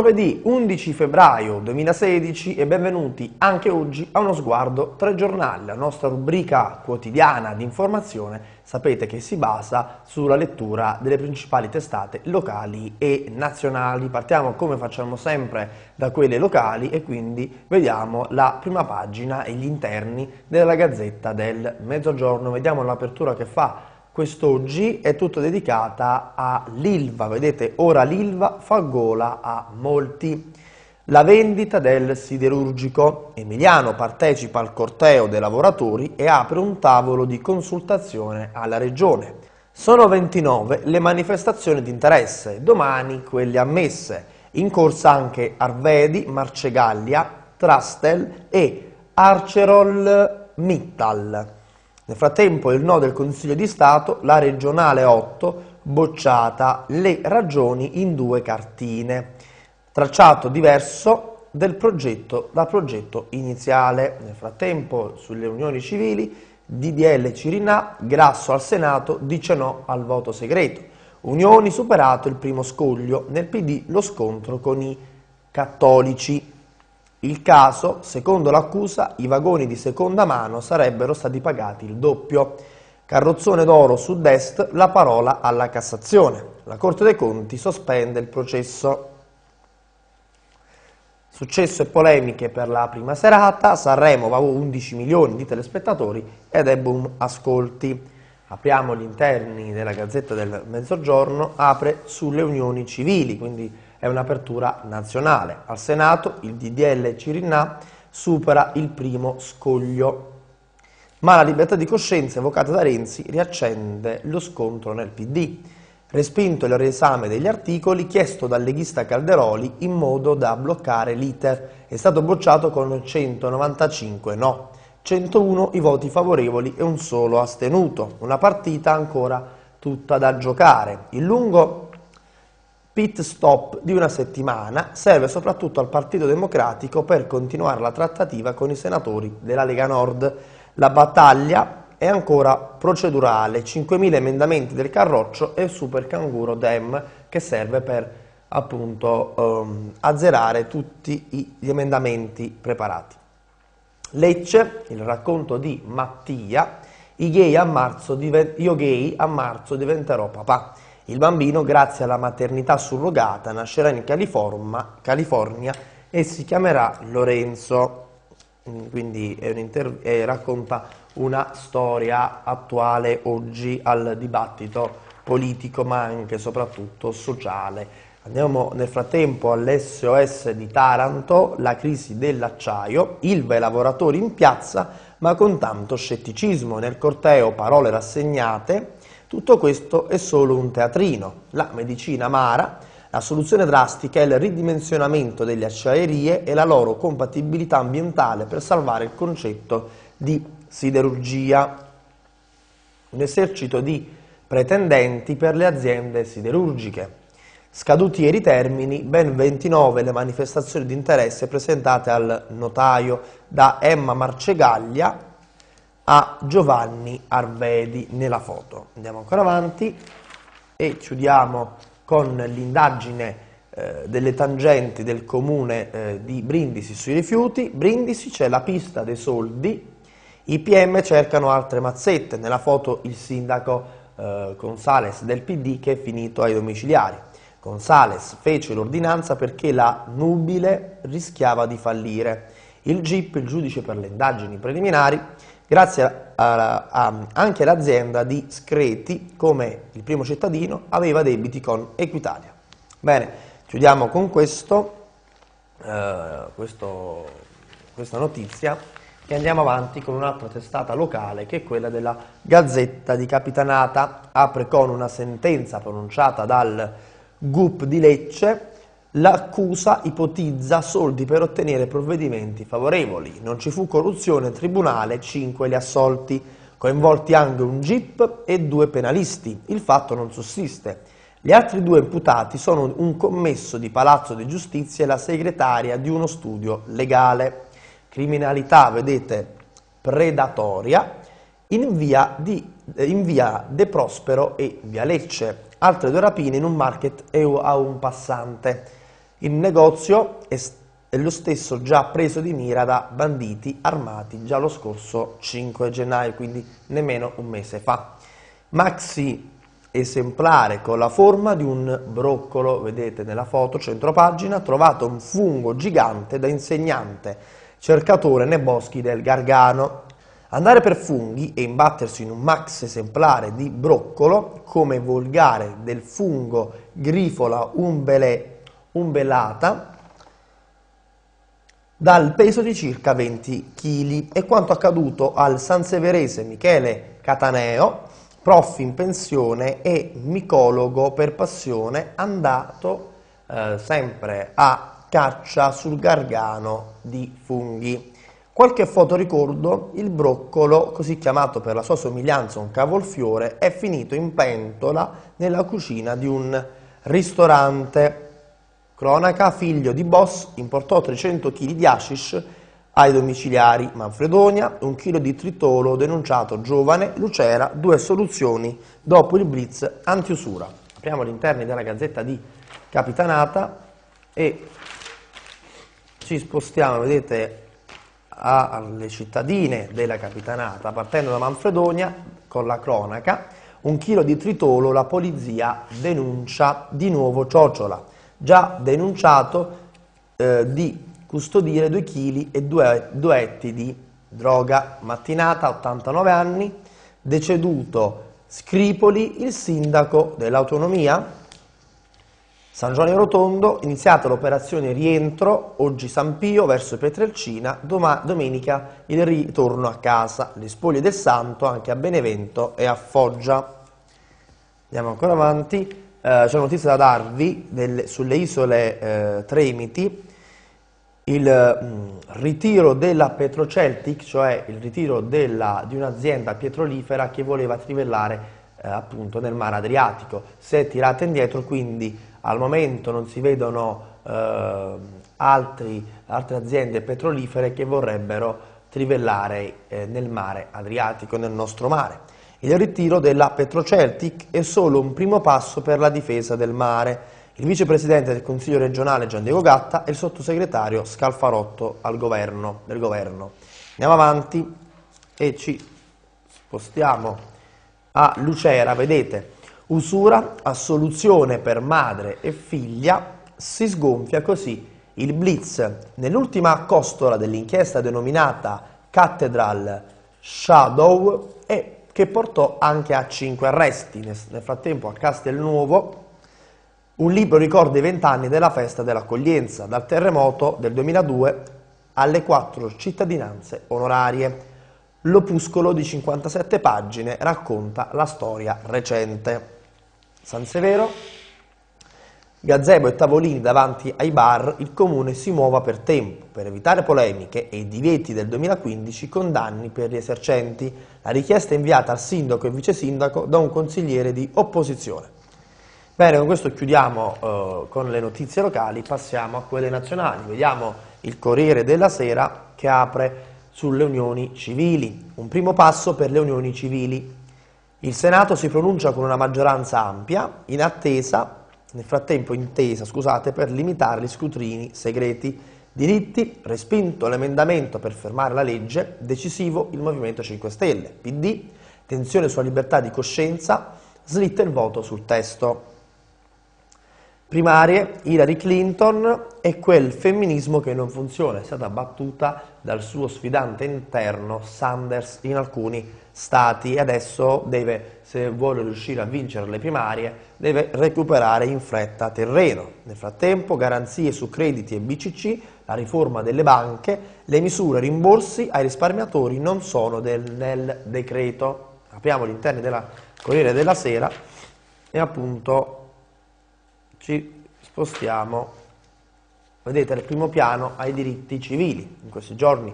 Giovedì 11 febbraio 2016 e benvenuti anche oggi a uno sguardo tre giornali, la nostra rubrica quotidiana di informazione, sapete che si basa sulla lettura delle principali testate locali e nazionali. Partiamo come facciamo sempre da quelle locali e quindi vediamo la prima pagina e gli interni della Gazzetta del Mezzogiorno. Vediamo l'apertura che fa quest'oggi è tutta dedicata all'Ilva, vedete ora l'Ilva fa gola a molti. La vendita del siderurgico. Emiliano partecipa al corteo dei lavoratori e apre un tavolo di consultazione alla regione. Sono 29 le manifestazioni di interesse, domani quelle ammesse. In corsa anche Arvedi, Marcegallia, Trastel e Arcerol Mittal. Nel frattempo il no del Consiglio di Stato, la regionale 8, bocciata le ragioni in due cartine. Tracciato diverso del progetto, dal progetto iniziale. Nel frattempo sulle unioni civili, DDL Cirinà, Grasso al Senato dice no al voto segreto. Unioni superato il primo scoglio, nel PD lo scontro con i cattolici. Il caso, secondo l'accusa, i vagoni di seconda mano sarebbero stati pagati il doppio. Carrozzone d'oro sud-est, la parola alla Cassazione. La Corte dei Conti sospende il processo. Successo e polemiche per la prima serata, Sanremo va 11 milioni di telespettatori ed è boom ascolti. Apriamo gli interni della Gazzetta del Mezzogiorno, apre sulle unioni civili, quindi è un'apertura nazionale. Al Senato il DDL Cirinà supera il primo scoglio, ma la libertà di coscienza evocata da Renzi riaccende lo scontro nel PD. Respinto il riesame degli articoli chiesto dal leghista Calderoli in modo da bloccare l'iter. È stato bocciato con 195 no, 101 i voti favorevoli e un solo astenuto. Una partita ancora tutta da giocare. Il lungo pit stop di una settimana serve soprattutto al Partito Democratico per continuare la trattativa con i senatori della Lega Nord. La battaglia è ancora procedurale, 5.000 emendamenti del Carroccio e Super Canguro Dem che serve per appunto um, azzerare tutti gli emendamenti preparati. Lecce, il racconto di Mattia, I gay a marzo, io gay a marzo diventerò papà. Il bambino, grazie alla maternità surrogata, nascerà in California e si chiamerà Lorenzo. Mm, quindi eh, racconta una storia attuale oggi al dibattito politico ma anche e soprattutto sociale. Andiamo nel frattempo all'SOS di Taranto, la crisi dell'acciaio, Ilva e lavoratori in piazza ma con tanto scetticismo. Nel corteo parole rassegnate, tutto questo è solo un teatrino. La medicina amara, la soluzione drastica è il ridimensionamento delle acciaierie e la loro compatibilità ambientale per salvare il concetto di siderurgia. Un esercito di pretendenti per le aziende siderurgiche. Scaduti ieri i termini, ben 29 le manifestazioni di interesse presentate al notaio da Emma Marcegaglia, a Giovanni Arvedi nella foto. Andiamo ancora avanti e chiudiamo con l'indagine eh, delle tangenti del comune eh, di Brindisi sui rifiuti. Brindisi c'è la pista dei soldi, i PM cercano altre mazzette, nella foto il sindaco eh, Gonzales del PD che è finito ai domiciliari. Gonzales fece l'ordinanza perché la nubile rischiava di fallire. Il GIP, il giudice per le indagini preliminari, grazie a, a, anche l'azienda di Screti, come il primo cittadino, aveva debiti con Equitalia. Bene, chiudiamo con questo, eh, questo, questa notizia e andiamo avanti con un'altra testata locale che è quella della Gazzetta di Capitanata. Apre con una sentenza pronunciata dal GUP di Lecce L'accusa ipotizza soldi per ottenere provvedimenti favorevoli. Non ci fu corruzione tribunale, 5 gli assolti, coinvolti anche un GIP e due penalisti. Il fatto non sussiste. Gli altri due imputati sono un commesso di Palazzo di Giustizia e la segretaria di uno studio legale. Criminalità, vedete, predatoria in via, di, in via De Prospero e via Lecce. Altre due rapine in un market e a un passante. Il negozio è, lo stesso già preso di mira da banditi armati già lo scorso 5 gennaio, quindi nemmeno un mese fa. Maxi esemplare con la forma di un broccolo, vedete nella foto, centropagina, trovato un fungo gigante da insegnante cercatore nei boschi del Gargano. Andare per funghi e imbattersi in un max esemplare di broccolo, come volgare del fungo grifola umbele, umbelata, dal peso di circa 20 kg, è quanto accaduto al sanseverese Michele Cataneo, prof in pensione e micologo per passione, andato eh, sempre a caccia sul gargano di funghi. Qualche fotoricordo, il broccolo, così chiamato per la sua somiglianza a un cavolfiore, è finito in pentola nella cucina di un ristorante. Cronaca, figlio di boss, importò 300 kg di hashish ai domiciliari Manfredonia, un chilo di tritolo denunciato giovane, Lucera, due soluzioni dopo il blitz antiusura. Apriamo gli della gazzetta di Capitanata e ci spostiamo, vedete, alle cittadine della Capitanata, partendo da Manfredonia con la cronaca, un chilo di tritolo, la polizia denuncia di nuovo Ciociola, già denunciato eh, di custodire 2 kg e 2 duetti di droga. Mattinata, 89 anni, deceduto Scripoli, il sindaco dell'autonomia. San Giovanni Rotondo, iniziata l'operazione rientro, oggi San Pio verso Petrelcina, domenica il ritorno a casa, le spoglie del santo anche a Benevento e a Foggia. Andiamo ancora avanti, eh, c'è una notizia da darvi del, sulle isole eh, Tremiti, il mh, mm, ritiro della Petroceltic, cioè il ritiro della, di un'azienda petrolifera che voleva trivellare eh, appunto nel mare Adriatico. Si è tirata indietro, quindi al momento non si vedono eh, altri, altre aziende petrolifere che vorrebbero trivellare eh, nel mare Adriatico, nel nostro mare. Il ritiro della Petroceltic è solo un primo passo per la difesa del mare. Il vicepresidente del Consiglio regionale Gian Diego Gatta e il sottosegretario Scalfarotto governo, del governo. Andiamo avanti e ci spostiamo a Lucera, vedete, usura, assoluzione per madre e figlia, si sgonfia così il blitz. Nell'ultima costola dell'inchiesta denominata Cathedral Shadow e che portò anche a cinque arresti. Nel frattempo a Castelnuovo un libro ricorda i vent'anni della festa dell'accoglienza, dal terremoto del 2002 alle quattro cittadinanze onorarie. L'opuscolo di 57 pagine racconta la storia recente. San Severo, gazebo e tavolini davanti ai bar, il comune si muova per tempo, per evitare polemiche e i divieti del 2015 con danni per gli esercenti. La richiesta è inviata al sindaco e vice sindaco da un consigliere di opposizione. Bene, con questo chiudiamo eh, con le notizie locali, passiamo a quelle nazionali. Vediamo il Corriere della Sera che apre sulle unioni civili. Un primo passo per le unioni civili. Il Senato si pronuncia con una maggioranza ampia, in attesa, nel frattempo intesa, scusate, per limitare gli scrutini segreti. Diritti, respinto l'emendamento per fermare la legge, decisivo il Movimento 5 Stelle. PD, tensione sulla libertà di coscienza, slitta il voto sul testo primarie, Hillary Clinton e quel femminismo che non funziona, è stata battuta dal suo sfidante interno Sanders in alcuni stati e adesso deve, se vuole riuscire a vincere le primarie, deve recuperare in fretta terreno. Nel frattempo garanzie su crediti e BCC, la riforma delle banche, le misure rimborsi ai risparmiatori non sono del, nel decreto. Apriamo gli interni della Corriere della Sera e appunto ci spostiamo, vedete, nel primo piano ai diritti civili. In questi giorni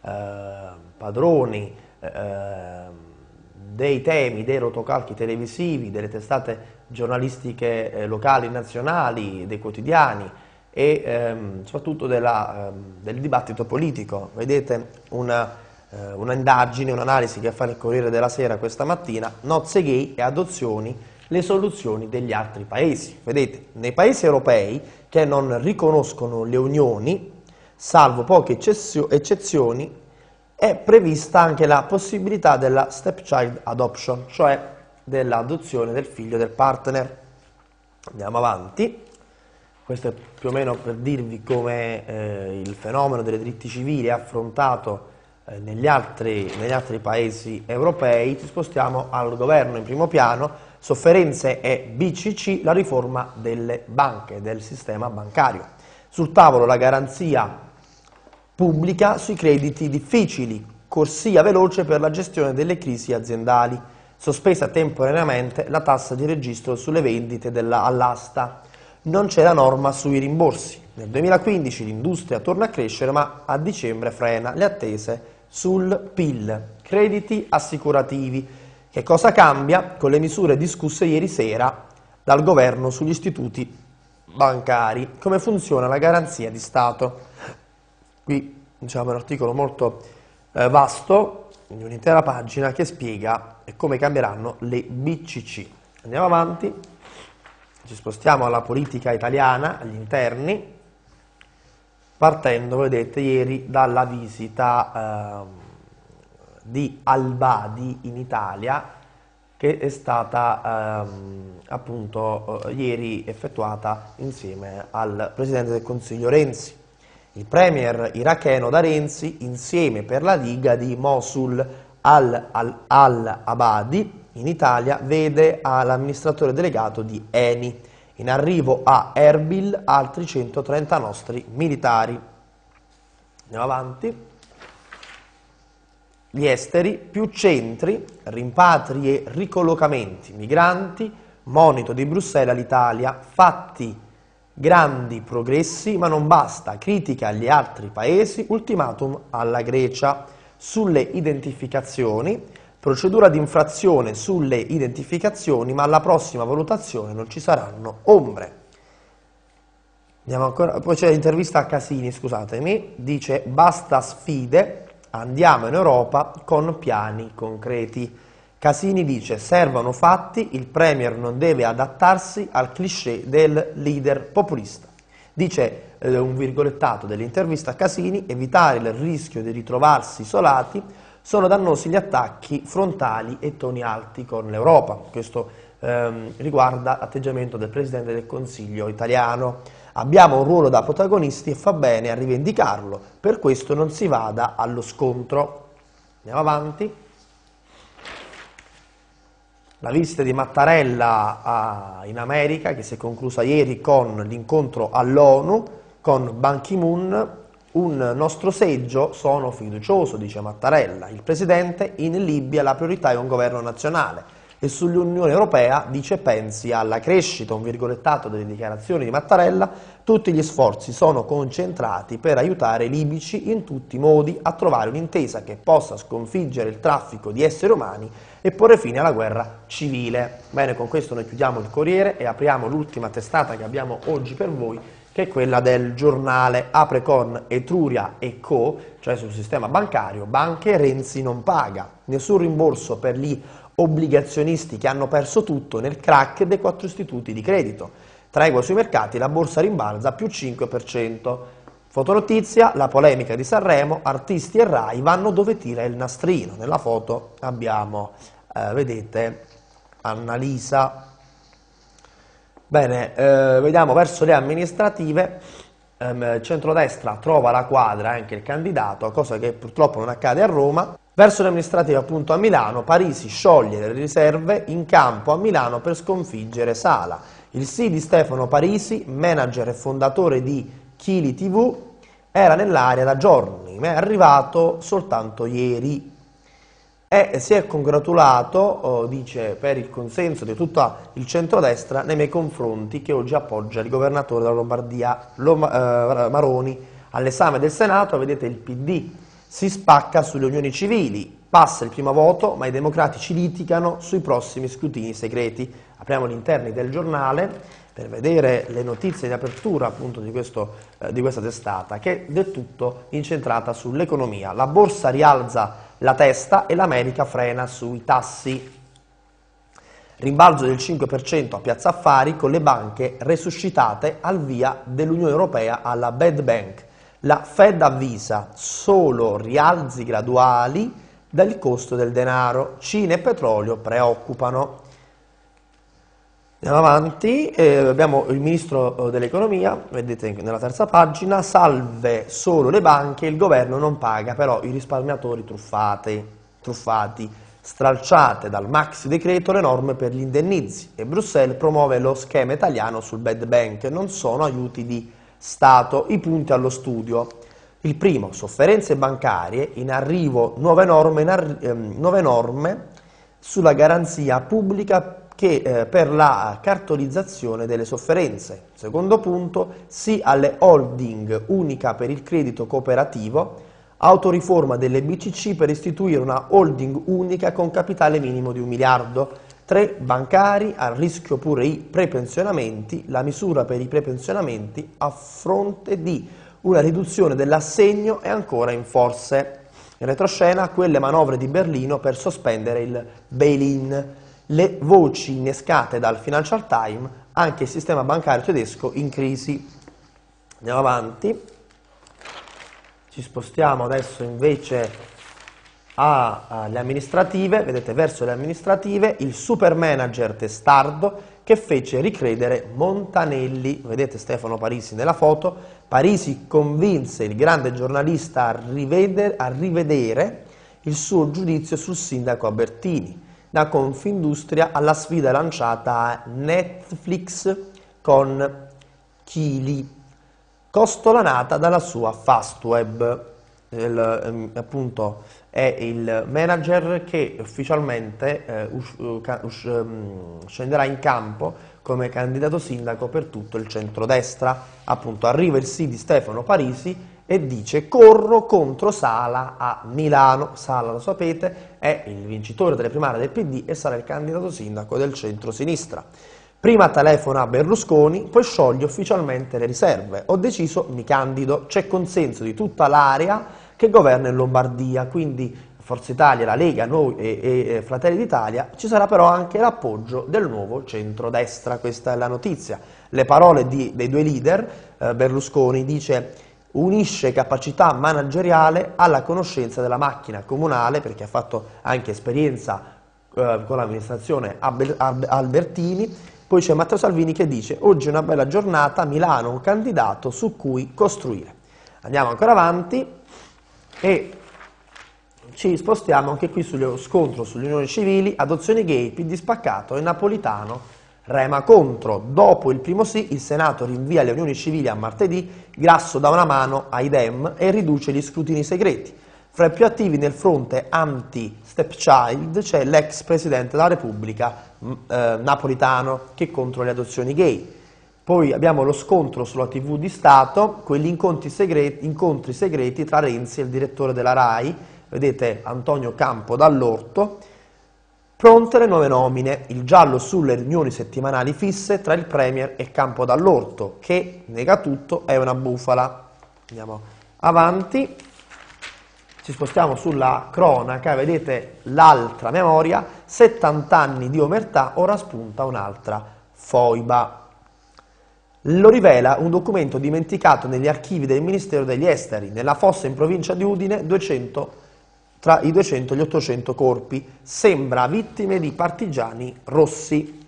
eh, padroni eh, dei temi, dei rotocalchi televisivi, delle testate giornalistiche eh, locali, nazionali, dei quotidiani e ehm, soprattutto della, ehm, del dibattito politico. Vedete una, eh, un'indagine, un'analisi che fa il Corriere della Sera questa mattina, nozze gay e adozioni le soluzioni degli altri paesi. Vedete, nei paesi europei che non riconoscono le unioni, salvo poche eccezioni, è prevista anche la possibilità della stepchild adoption, cioè dell'adozione del figlio del partner. Andiamo avanti. Questo è più o meno per dirvi come eh, il fenomeno dei diritti civili è affrontato eh, negli, altri, negli altri paesi europei. Ci spostiamo al governo in primo piano, sofferenze e BCC, la riforma delle banche, del sistema bancario. Sul tavolo la garanzia pubblica sui crediti difficili, corsia veloce per la gestione delle crisi aziendali, sospesa temporaneamente la tassa di registro sulle vendite all'asta. Non c'è la norma sui rimborsi. Nel 2015 l'industria torna a crescere ma a dicembre frena le attese sul PIL, crediti assicurativi. Che cosa cambia con le misure discusse ieri sera dal governo sugli istituti bancari? Come funziona la garanzia di Stato? Qui diciamo, un articolo molto eh, vasto, di un'intera pagina, che spiega come cambieranno le BCC. Andiamo avanti, ci spostiamo alla politica italiana, agli interni, partendo, vedete, ieri dalla visita eh, di Albadi in Italia, che è stata ehm, appunto eh, ieri effettuata insieme al Presidente del Consiglio Renzi. Il premier iracheno da Renzi, insieme per la Liga di Mosul al-Abadi, in Italia, vede l'amministratore delegato di Eni. In arrivo a Erbil altri 130 nostri militari. Andiamo avanti. Gli esteri, più centri, rimpatri e ricollocamenti, migranti, monito di Bruxelles all'Italia, fatti grandi progressi, ma non basta, critica agli altri paesi, ultimatum alla Grecia sulle identificazioni, procedura di infrazione sulle identificazioni, ma alla prossima valutazione non ci saranno ombre. Ancora, poi c'è l'intervista a Casini, scusatemi, dice basta sfide, andiamo in Europa con piani concreti. Casini dice servono fatti, il Premier non deve adattarsi al cliché del leader populista. Dice eh, un virgolettato dell'intervista a Casini, evitare il rischio di ritrovarsi isolati, sono dannosi gli attacchi frontali e toni alti con l'Europa. Questo ehm, riguarda l'atteggiamento del Presidente del Consiglio italiano. Abbiamo un ruolo da protagonisti e fa bene a rivendicarlo, per questo non si vada allo scontro. Andiamo avanti. La visita di Mattarella a, in America, che si è conclusa ieri con l'incontro all'ONU, con Ban Ki-moon, un nostro seggio, sono fiducioso, dice Mattarella. Il Presidente, in Libia la priorità è un governo nazionale e sull'Unione Europea dice pensi alla crescita, un virgolettato delle dichiarazioni di Mattarella, tutti gli sforzi sono concentrati per aiutare i libici in tutti i modi a trovare un'intesa che possa sconfiggere il traffico di esseri umani e porre fine alla guerra civile. Bene, con questo noi chiudiamo il Corriere e apriamo l'ultima testata che abbiamo oggi per voi, che è quella del giornale Apre con Etruria e Co., cioè sul sistema bancario, banche Renzi non paga, nessun rimborso per gli obbligazionisti che hanno perso tutto nel crack dei quattro istituti di credito. Tregua sui mercati, la borsa rimbalza più 5%. Fotonotizia, la polemica di Sanremo, artisti e Rai vanno dove tira il nastrino. Nella foto abbiamo, eh, vedete, Annalisa. Bene, eh, vediamo verso le amministrative, ehm, centrodestra trova la quadra anche il candidato, cosa che purtroppo non accade a Roma. Verso le amministrative appunto a Milano, Parisi scioglie le riserve in campo a Milano per sconfiggere Sala. Il sì di Stefano Parisi, manager e fondatore di Chili TV, era nell'area da giorni, ma è arrivato soltanto ieri e si è congratulato, oh, dice, per il consenso di tutto il centrodestra nei miei confronti che oggi appoggia il governatore della Lombardia Lom eh, Maroni. All'esame del Senato vedete il PD si spacca sulle unioni civili, passa il primo voto, ma i democratici litigano sui prossimi scrutini segreti. Apriamo gli interni del giornale per vedere le notizie di apertura appunto di, questo, eh, di questa testata, che è del tutto incentrata sull'economia. La borsa rialza la testa e l'America frena sui tassi. Rimbalzo del 5% a Piazza Affari con le banche resuscitate al via dell'Unione Europea alla Bad Bank. La Fed avvisa solo rialzi graduali del costo del denaro. Cina e petrolio preoccupano. Andiamo avanti, eh, abbiamo il ministro eh, dell'economia, vedete nella terza pagina, salve solo le banche, il governo non paga però i risparmiatori truffati, truffati stralciate dal maxi decreto le norme per gli indennizi e Bruxelles promuove lo schema italiano sul bad bank, non sono aiuti di Stato, i punti allo studio. Il primo, sofferenze bancarie, in arrivo nuove norme, arri eh, nuove norme sulla garanzia pubblica che eh, per la cartolizzazione delle sofferenze. Secondo punto, sì alle holding unica per il credito cooperativo, autoriforma delle BCC per istituire una holding unica con capitale minimo di un miliardo. 3. Bancari, a rischio pure i prepensionamenti, la misura per i prepensionamenti a fronte di una riduzione dell'assegno è ancora in forze. In retroscena, quelle manovre di Berlino per sospendere il bail-in le voci innescate dal Financial Times, anche il sistema bancario tedesco in crisi. Andiamo avanti, ci spostiamo adesso invece alle amministrative, vedete verso le amministrative, il super manager testardo che fece ricredere Montanelli, vedete Stefano Parisi nella foto, Parisi convinse il grande giornalista a rivedere, a rivedere il suo giudizio sul sindaco Albertini. Da Confindustria alla sfida lanciata a Netflix con Chili, costolanata dalla sua Fastweb. Il, ehm, appunto è il manager che ufficialmente eh, us, us, um, scenderà in campo come candidato sindaco per tutto il centrodestra. Appunto arriva il sì di Stefano Parisi e dice corro contro Sala a Milano. Sala, lo sapete, è il vincitore delle primarie del PD e sarà il candidato sindaco del centro-sinistra. Prima telefona a Berlusconi, poi scioglie ufficialmente le riserve. Ho deciso, mi candido, c'è consenso di tutta l'area che governa in Lombardia, quindi Forza Italia, la Lega, noi e, e, Fratelli d'Italia, ci sarà però anche l'appoggio del nuovo centrodestra, questa è la notizia. Le parole di, dei due leader, eh, Berlusconi dice unisce capacità manageriale alla conoscenza della macchina comunale, perché ha fatto anche esperienza eh, con l'amministrazione Albertini, poi c'è Matteo Salvini che dice oggi è una bella giornata, Milano un candidato su cui costruire. Andiamo ancora avanti e ci spostiamo anche qui sullo scontro sulle unioni civili, adozioni gay, PD spaccato e napolitano Rema contro. Dopo il primo sì, il Senato rinvia le unioni civili a martedì, Grasso dà una mano ai Dem e riduce gli scrutini segreti. Fra i più attivi nel fronte anti-stepchild c'è l'ex Presidente della Repubblica eh, Napolitano che contro le adozioni gay. Poi abbiamo lo scontro sulla TV di Stato, quegli incontri segreti, incontri segreti tra Renzi e il direttore della RAI, vedete Antonio Campo dall'Orto, Pronte le nuove nomine, il giallo sulle riunioni settimanali fisse tra il Premier e Campo Dall'Orto, che, nega tutto, è una bufala. Andiamo avanti, ci spostiamo sulla cronaca, vedete l'altra memoria, 70 anni di omertà, ora spunta un'altra foiba. Lo rivela un documento dimenticato negli archivi del Ministero degli Esteri, nella fossa in provincia di Udine, 200 tra i 200 e gli 800 corpi. Sembra vittime di partigiani rossi.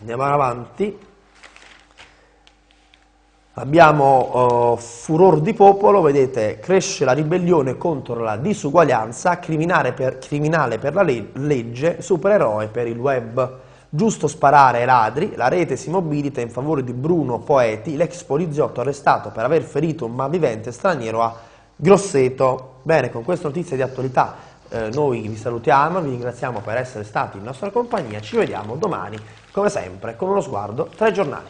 Andiamo avanti. Abbiamo uh, furor di popolo, vedete, cresce la ribellione contro la disuguaglianza, criminale per, criminale per la le legge, supereroe per il web. Giusto sparare ai ladri, la rete si mobilita in favore di Bruno Poeti, l'ex poliziotto arrestato per aver ferito un malvivente straniero a Grosseto. Bene, con questa notizia di attualità eh, noi vi salutiamo, vi ringraziamo per essere stati in nostra compagnia, ci vediamo domani come sempre con uno sguardo tra i giornali.